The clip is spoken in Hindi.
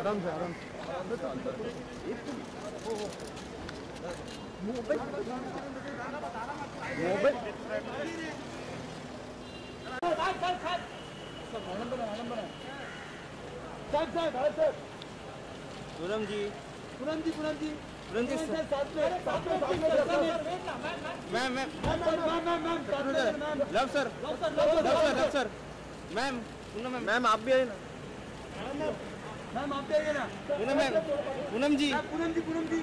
आराम से आराम पूनम जी। पूनम जी पूनम जी। पूनम जी साथ में साथ में ma'am ma'am love sir love sir love sir ma'am Poonam ma'am. Ma'am आप भी आए ना। मैम आप जाइए ना? पूनम मैम पूनम जी। पूनम जी पूनम जी।